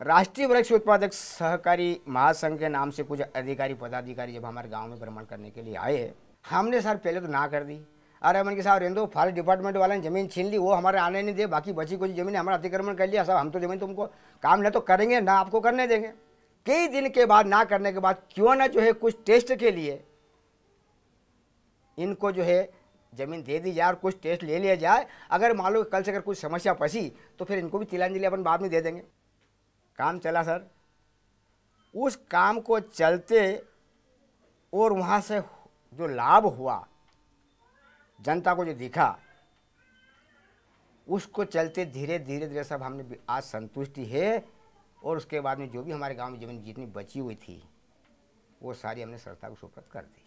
राष्ट्रीय वृक्ष उत्पादक सहकारी महासंघ के नाम से कुछ अधिकारी, पदाधिकारी जब हमारे गाँव में भ्रमण करने के लिए आए, हमने सर पहले तो ना कर दी। अरे मन के साहब रेंदो, फॉरेस्ट डिपार्टमेंट वाले ने ज़मीन छीन ली, वो हमारे आने नहीं दे बाकी बची कुछ ज़मीन हमारा अतिक्रमण कर लिया, साहब, हम तो ज़मीन तुमको काम न तो करेंगे, ना आपको करने देंगे। कई दिन के बाद, ना करने के बाद, क्यों ना जो है कुछ टेस्ट के लिए, इनको जो है ज़मीन दे दी जाए और कुछ टेस्ट ले लिया जाए। अगर मान लो कल से अगर कुछ समस्या फंसी तो फिर इनको भी तिलांजलि अपन बाद में दे देंगे। काम चला सर। उस काम को चलते और वहाँ से जो लाभ हुआ, जनता को जो दिखा, उसको चलते धीरे धीरे धीरे सब हमने आज संतुष्टि है और उसके बाद में जो भी हमारे गाँव में ज़मीन जितनी बची हुई थी, वो सारी हमने संस्था को सुप्रत कर दी।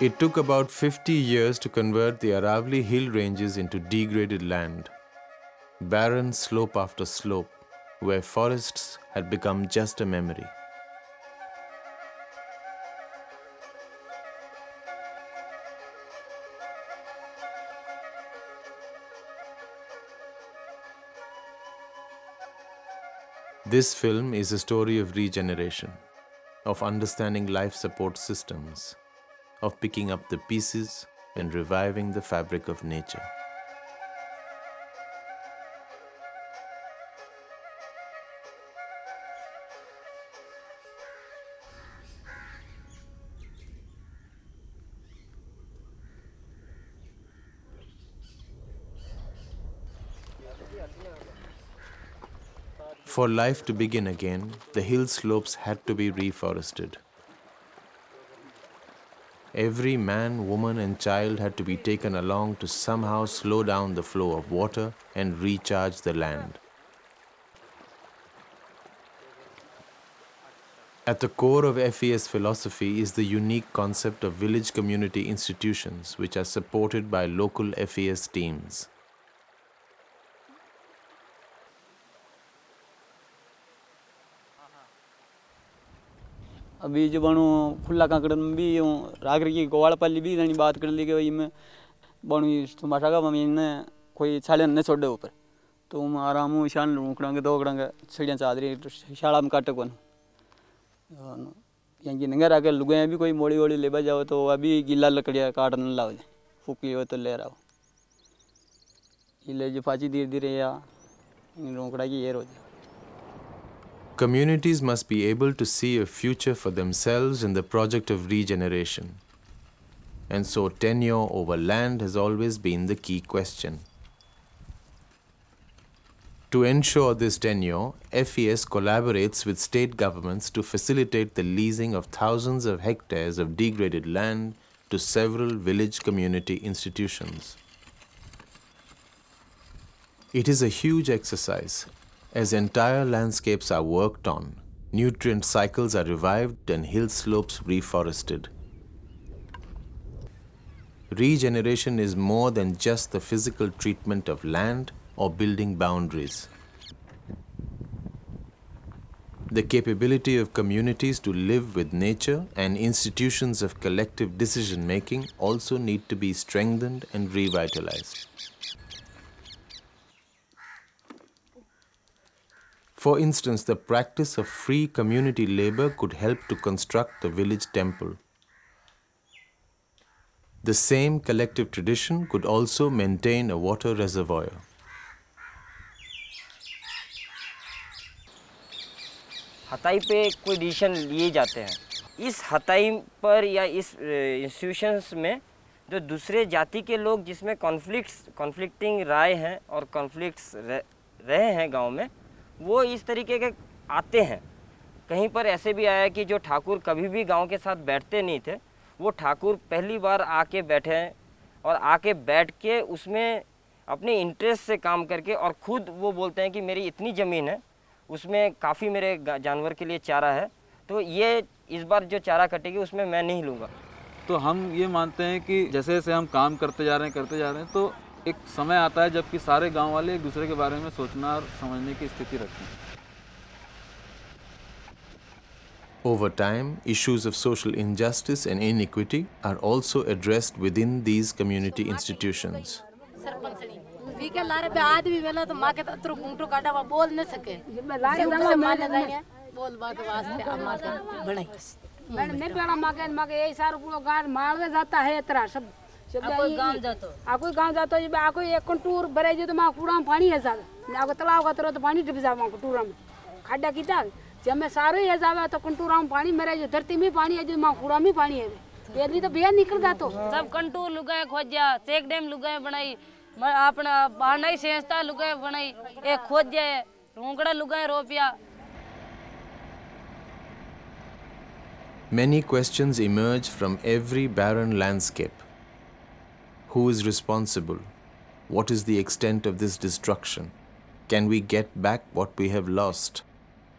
It took about 50 years to convert the Aravali hill ranges into degraded land, barren slope after slope, where forests had become just a memory. This film is a story of regeneration, of understanding life support systems, of picking up the pieces and reviving the fabric of nature. For life to begin again, the hill slopes had to be reforested. Every man, woman, and child had to be taken along to somehow slow down the flow of water and recharge the land. At the core of FES philosophy is the unique concept of village community institutions, which are supported by local FES teams. अभी जो बणु खुला कांकड़ में भी यूँ राग की गोवाड़पल्ली भी इतनी बात कर ली कि भाई मैं बणु तुम्हारा का मम्मी ने कोई छाले ने छोड़े ऊपर। तो हम आराम शान लूकड़ांगे दो कड़ांगे सीढ़ियाँ चादरी शाला में काटे कौन? यहाँ की नंगर आके लुगे भी कोई मोड़ी वोड़ी ले जाओ तो अभी गीला लकड़िया काट न लाओ फूकी हो तो ले रहा हो। ले जो फाची धीरे धीरे या रोकड़ा की ये रोज Communities must be able to see a future for themselves in the project of regeneration. And so tenure over land has always been the key question. To ensure this tenure, FES collaborates with state governments to facilitate the leasing of thousands of hectares of degraded land to several village community institutions. It is a huge exercise as entire landscapes are worked on, nutrient cycles are revived and hill slopes reforested. Regeneration is more than just the physical treatment of land or building boundaries. The capability of communities to live with nature and institutions of collective decision making also need to be strengthened and revitalized. For instance, the practice of free community labor could help to construct the village temple. The same collective tradition could also maintain a water reservoir. हताई पे कोई decision लिए जाते हैं इस हताई पर या इस institutions में जो दूसरे जाति के लोग जिसमें कॉन्फ्लिक्ट्स कॉन्फ्लिक्टिंग राय हैं और कॉन्फ्लिक्ट्स रह, रहे हैं गांव में वो इस तरीके के आते हैं। कहीं पर ऐसे भी आया कि जो ठाकुर कभी भी गाँव के साथ बैठते नहीं थे, वो ठाकुर पहली बार आके बैठे हैं और आके बैठ के उसमें अपने इंटरेस्ट से काम करके और खुद वो बोलते हैं कि मेरी इतनी ज़मीन है, उसमें काफ़ी मेरे जानवर के लिए चारा है तो ये इस बार जो चारा कटेगी उसमें मैं नहीं लूँगा। तो हम ये मानते हैं कि जैसे जैसे हम काम करते जा रहे हैं, करते जा रहे हैं तो एक समय आता है जबकि सारे गाँव वाले एक दूसरे के बारे में सोचना और समझने की स्थिति रखते हैं। Over time, issues of social injustice and inequity are also addressed within these community institutions. वीके लारे पे आदमी वेला तो माँ के तो बोल न बात वास्ते अम्मा के पेड़ा मागे मागे यही सारा पूरा गाँव मालवे जाता है इतना सब। कोई गाँव जातो। आ कोई गाँव जातो जी आ कोई एक कंटूर भरे जो तो माँ कूड़ा में पानी है सारा आ कोई तालाब का तरह तो पानी डूब जावा कंटूरा में खाडा कीता जब मैं सारो ही है जावा तो कंटूरा में पानी मरे जो धरती में पानी है जो माँ कूड़ा में पानी है ये नहीं तो बेर निकल जातो सब कंटूर लुगाए खोजा चेक डैम लुगाए बनाई म- अपना बारनाई संस्था लुगाए बनाई एक खोजे रोंगड़ा लुगाए रोपिया। Many questions emerge from every barren landscape. Who is responsible? What is the extent of this destruction? Can we get back what we have lost?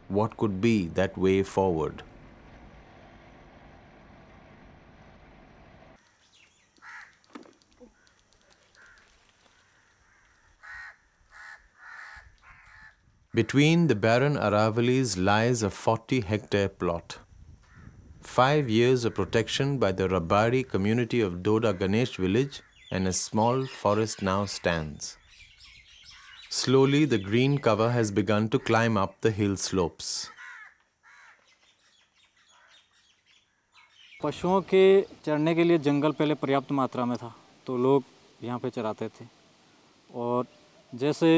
What could be that way forward? Between the barren Aravalis lies a 40 hectare plot. Five years of protection by the Rabari community of Doda Ganesh village and a small forest now stands. Slowly, the green cover has begun to climb up the hill slopes. पशुओं के चरने के लिए जंगल पहले पर्याप्त मात्रा में था तो लोग यहाँ पे चराते थे और जैसे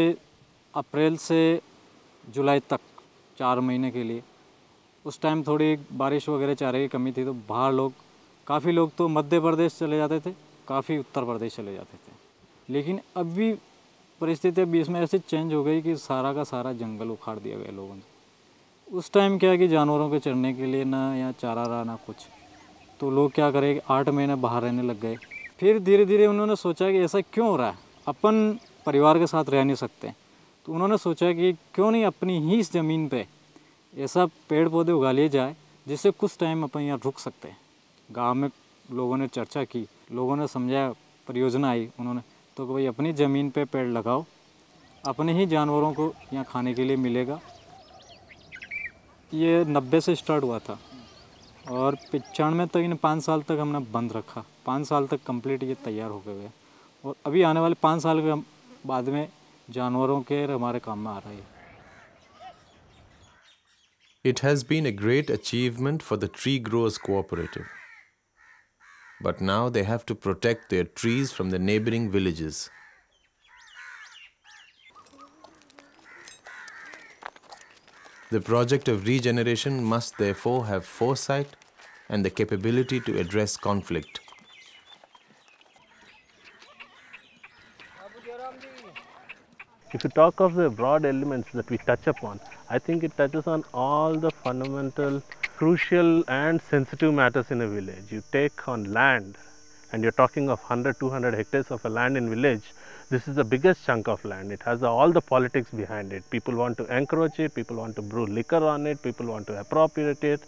अप्रैल से जुलाई तक चार महीने के लिए उस टाइम थोड़ी बारिश वगैरह चारे की कमी थी तो बाहर लोग काफ़ी लोग तो मध्य प्रदेश चले जाते थे काफ़ी उत्तर प्रदेश चले जाते थे। लेकिन अब भी परिस्थिति बीच इसमें ऐसे चेंज हो गई कि सारा का सारा जंगल उखाड़ दिया गया लोगों ने। उस टाइम क्या कि जानवरों के चढ़ने के लिए ना यहाँ चारा रहा ना कुछ। तो लोग क्या करें, आठ महीने बाहर रहने लग गए। फिर धीरे धीरे उन्होंने सोचा कि ऐसा क्यों हो रहा है? अपन परिवार के साथ रह नहीं सकते। तो उन्होंने सोचा कि क्यों नहीं अपनी ही इस ज़मीन पे ऐसा पेड़ पौधे उगा लिए जाए, जिससे कुछ टाइम अपन यहाँ रुक सकते हैं। गाँव में लोगों ने चर्चा की, लोगों ने समझाया, परियोजना आई उन्होंने। तो भाई अपनी ज़मीन पे पेड़ लगाओ, अपने ही जानवरों को यहाँ खाने के लिए मिलेगा। ये नब्बे से स्टार्ट हुआ था और पचानवे तक इन पाँच साल तक हमने बंद रखा। पाँच साल तक कंप्लीट ये तैयार हो गए। और अभी आने वाले पाँच साल के बाद में जानवरों के हमारे काम में आ रहा है It has been a great achievement for the Tree Growers Cooperative. But now they have to protect their trees from the neighboring villages. The project of regeneration must therefore have foresight and the capability to address conflict. If you talk of the broad elements that we touch upon, I think it touches on all the fundamental, crucial and sensitive matters in a village. You take on land and you're talking of 100, 200 hectares of a land in village, this is the biggest chunk of land. It has all the politics behind it. People want to encroach it, people want to brew liquor on it, people want to appropriate it.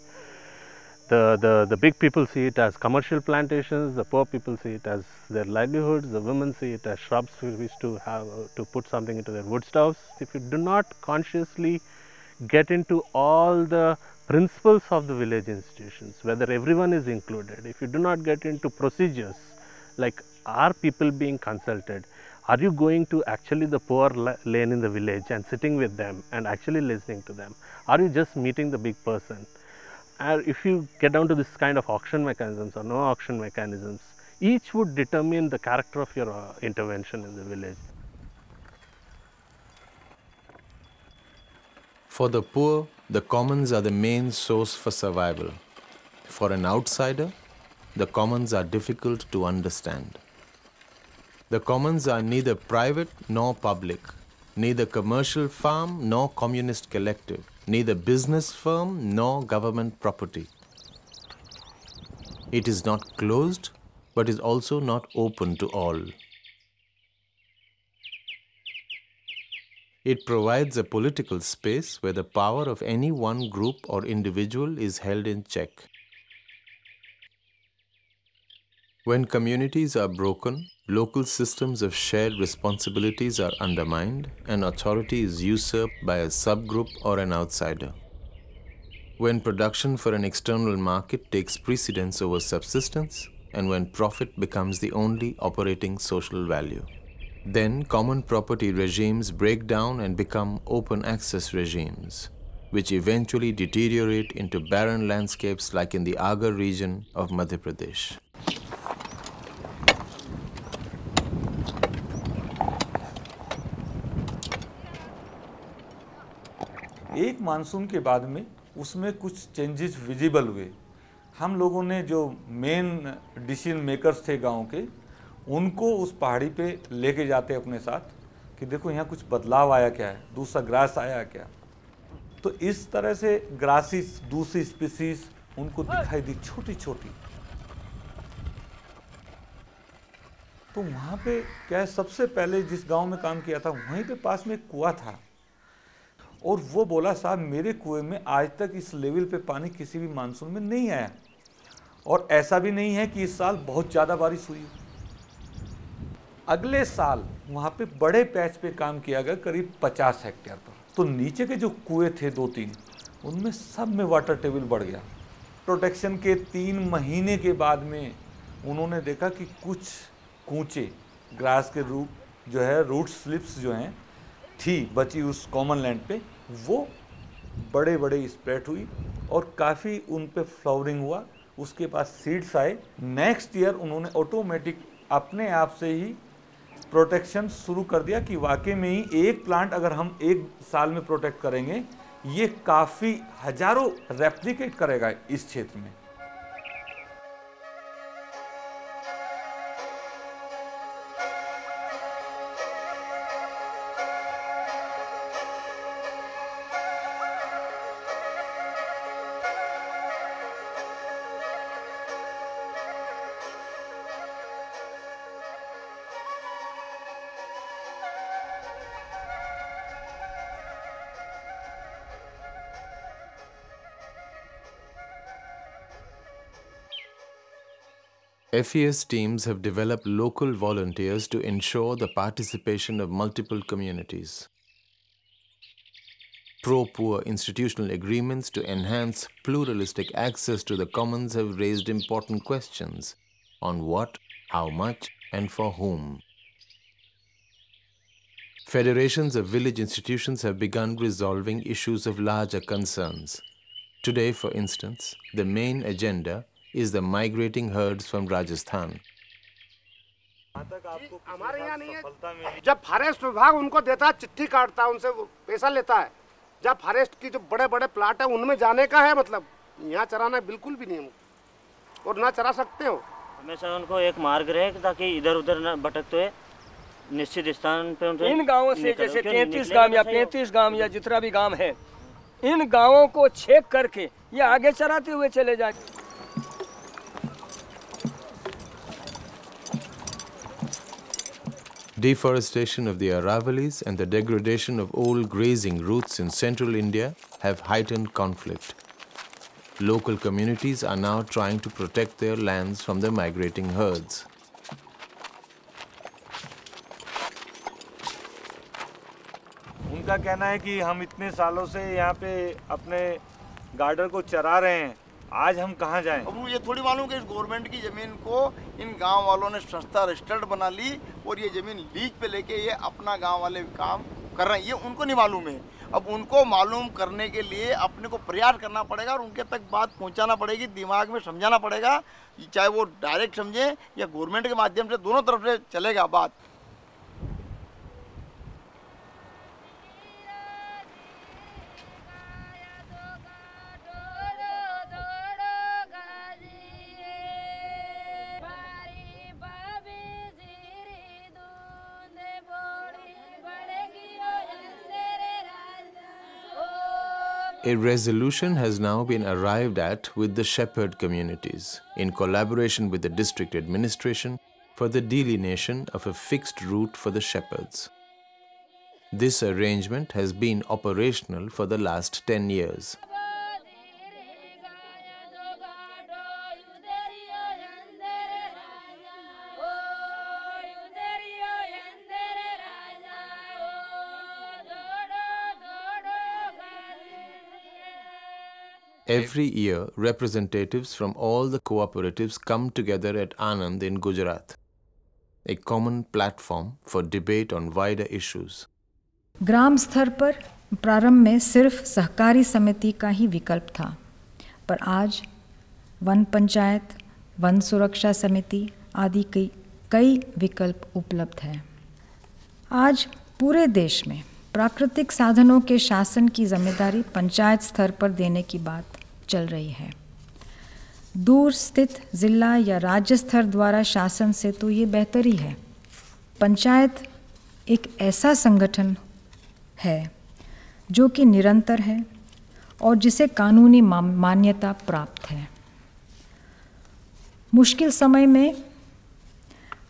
The, the, the big people see it as commercial plantations, the poor people see it as their livelihoods, the women see it as shrubs we wish to have to put something into their wood stoves. If you do not consciously get into all the principles of the village institutions, whether everyone is included, if you do not get into procedures like are people being consulted, are you going to actually the poor lane in the village and sitting with them and actually listening to them? Are you just meeting the big person? And if you get down to this kind of auction mechanisms or no auction mechanisms, each would determine the character of your uh, intervention in the village. For the poor, the commons are the main source for survival. For an outsider, the commons are difficult to understand. The commons are neither private nor public, neither commercial farm nor communist collective, neither business firm nor government property. It is not closed, but is also not open to all. It provides a political space where the power of any one group or individual is held in check. When communities are broken, local systems of shared responsibilities are undermined, and authority is usurped by a subgroup or an outsider. When production for an external market takes precedence over subsistence, and when profit becomes the only operating social value. Then common property regimes break down and become open access regimes, which eventually deteriorate into barren landscapes like in the Agar region of Madhya Pradesh. एक monsoon के बाद में उसमें कुछ changes visible हुए हम लोगों ने जो मेन डिसीज़न मेकर्स थे गाँव के उनको उस पहाड़ी पे लेके जाते अपने साथ कि देखो यहाँ कुछ बदलाव आया क्या है? दूसरा ग्रास आया क्या? तो इस तरह से ग्रासिस दूसरी स्पीसीज उनको दिखाई दी छोटी छोटी तो वहाँ पे क्या है? सबसे पहले जिस गाँव में काम किया था वहीं पे पास में कुआ था। और वो बोला साहब मेरे कुएँ में आज तक इस लेवल पे पानी किसी भी मानसून में नहीं आया। और ऐसा भी नहीं है कि इस साल बहुत ज़्यादा बारिश हुई अगले साल वहाँ पे बड़े पैच पे काम किया गया करीब 50 हेक्टेयर पर। तो नीचे के जो कुएँ थे दो तीन उनमें सब में वाटर टेबल बढ़ गया। प्रोटेक्शन के तीन महीने के बाद में उन्होंने देखा कि कुछ कूचे ग्रास के रूप जो है रूट स्लिप्स जो हैं, थी बची उस कॉमन लैंड पे। वो बड़े बड़े स्प्रेड हुई और काफ़ी उन पर फ्लावरिंग हुआ। उसके पास सीड्स आए। नेक्स्ट ईयर उन्होंने ऑटोमेटिक अपने आप से ही प्रोटेक्शन शुरू कर दिया कि वाकई में ही एक प्लांट अगर हम एक साल में प्रोटेक्ट करेंगे, ये काफ़ी हज़ारों रेप्लिकेट करेगा इस क्षेत्र में। FES teams have developed local volunteers to ensure the participation of multiple communities. Pro poor institutional agreements to enhance pluralistic access to the commons have raised important questions on what, how much, and for whom. Federations of village institutions have begun resolving issues of larger concerns. Today, for instance, the main agenda is the migrating herds from Rajasthan. हमारे यहाँ नहीं है। जब forest विभाग उनको देता है चिट्ठी काटता है उनसे पैसा लेता है। जब फॉरेस्ट की जो बड़े बड़े प्लाट है उनमें जाने का है मतलब यहाँ चराना बिल्कुल भी नहीं है और ना चरा सकते हो। हमेशा उनको एक मार्ग रहे ताकि इधर उधर न भटकते हुए निश्चित स्थान पे उनको इन गाँवों से जैसे तैंतीस गाँव या? पैंतीस गाँव या जितना भी गाँव है इन गाँवों को छेक करके ये आगे चराते हुए चले जाए। Deforestation of the Aravalis and the degradation of old grazing routes in central India have heightened conflict. Local communities are now trying to protect their lands from the migrating herds. उनका कहना है कि हम इतने सालों से यहाँ पे अपने गार्डर को चरा रहे हैं आज हम कहाँ जाएँ? अब ये थोड़ी मालूम कि इस गवर्नमेंट की ज़मीन को इन गाँव वालों ने सस्ता रजिस्टर्ड बना ली और ये ज़मीन लीज पे लेके ये अपना गाँव वाले काम कर रहे हैं। ये उनको नहीं मालूम है। अब उनको मालूम करने के लिए अपने को प्रयास करना पड़ेगा और उनके तक बात पहुंचाना पड़ेगी, दिमाग में समझाना पड़ेगा। चाहे वो डायरेक्ट समझें या गवर्नमेंट के माध्यम से दोनों तरफ़ से चलेगा बात। A resolution has now been arrived at with the shepherd communities in collaboration with the district administration for the delineation of a fixed route for the shepherds. This arrangement has been operational for the last 10 years. Every year, representatives from all the cooperatives come together at Anand in Gujarat, a common platform for debate on wider issues. ग्राम स्तर पर प्रारंभ में सिर्फ़ सहकारी समिति का ही विकल्प था पर आज वन पंचायत वन सुरक्षा समिति आदि कई कई विकल्प उपलब्ध हैं आज पूरे देश में प्राकृतिक साधनों के शासन की ज़िम्मेदारी पंचायत स्तर पर देने की बात चल रही है। दूर स्थित जिला या राज्य स्तर द्वारा शासन से तो ये बेहतर ही। है पंचायत एक ऐसा संगठन है जो कि निरंतर है और जिसे कानूनी मान्यता प्राप्त है। मुश्किल समय में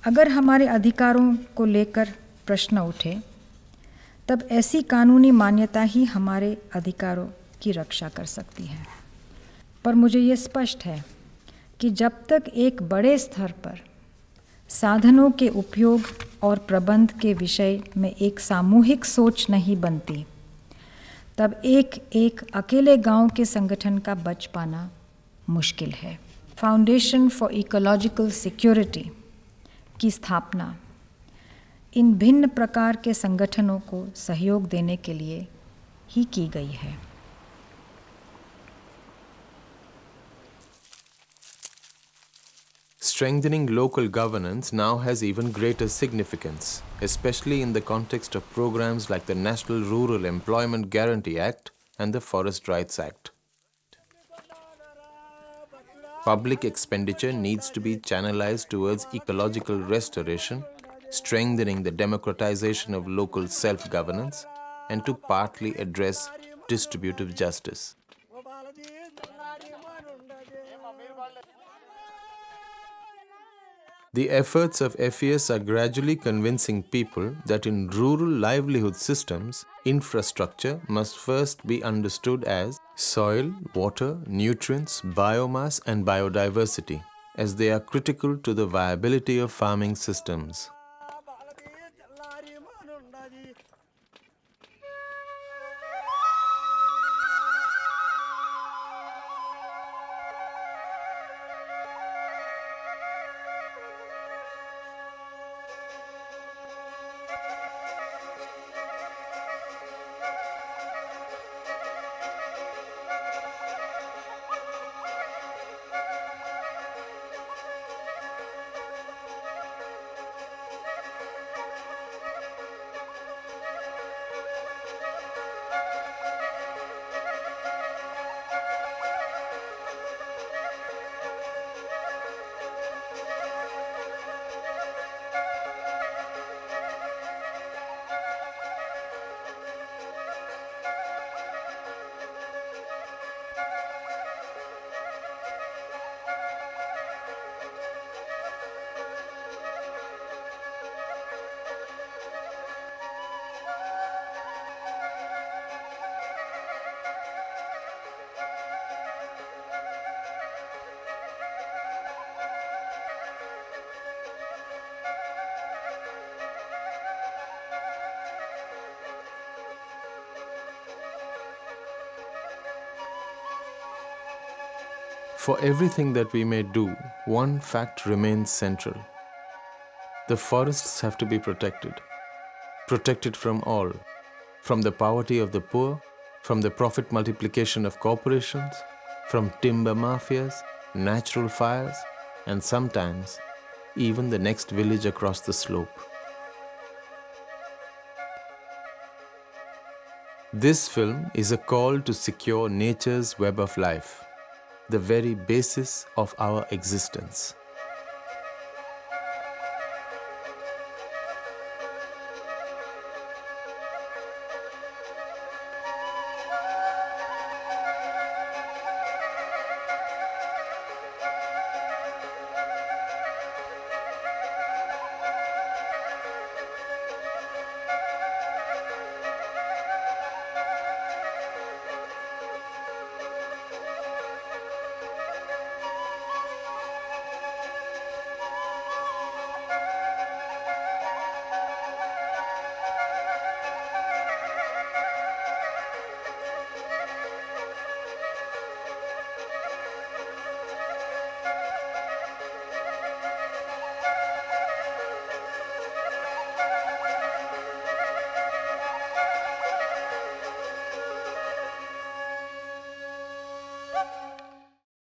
अगर हमारे अधिकारों को लेकर प्रश्न उठे तब ऐसी कानूनी मान्यता ही हमारे अधिकारों की रक्षा कर सकती है। पर मुझे ये स्पष्ट है कि जब तक एक बड़े स्तर पर साधनों के उपयोग और प्रबंध के विषय में एक सामूहिक सोच नहीं बनती, तब एक एक अकेले गाँव के संगठन का बच पाना मुश्किल है। फाउंडेशन फॉर इकोलॉजिकल सिक्योरिटी की स्थापना इन भिन्न प्रकार के संगठनों को सहयोग देने के लिए ही की गई है Strengthening local governance now has even greater significance, especially in the context of programs like the National Rural Employment Guarantee Act and the Forest Rights Act. Public expenditure needs to be channelized towards ecological restoration, strengthening the democratization of local self-governance, and to partly address distributive justice. The efforts of FES are gradually convincing people that in rural livelihood systems, infrastructure must first be understood as soil, water, nutrients, biomass and biodiversity, as they are critical to the viability of farming systems. For everything that we may do, one fact remains central. The forests have to be protected. Protected from all. From the poverty of the poor, from the profit multiplication of corporations, from timber mafias, natural fires, and sometimes even the next village across the slope. This film is a call to secure nature's web of life the very basis of our existence.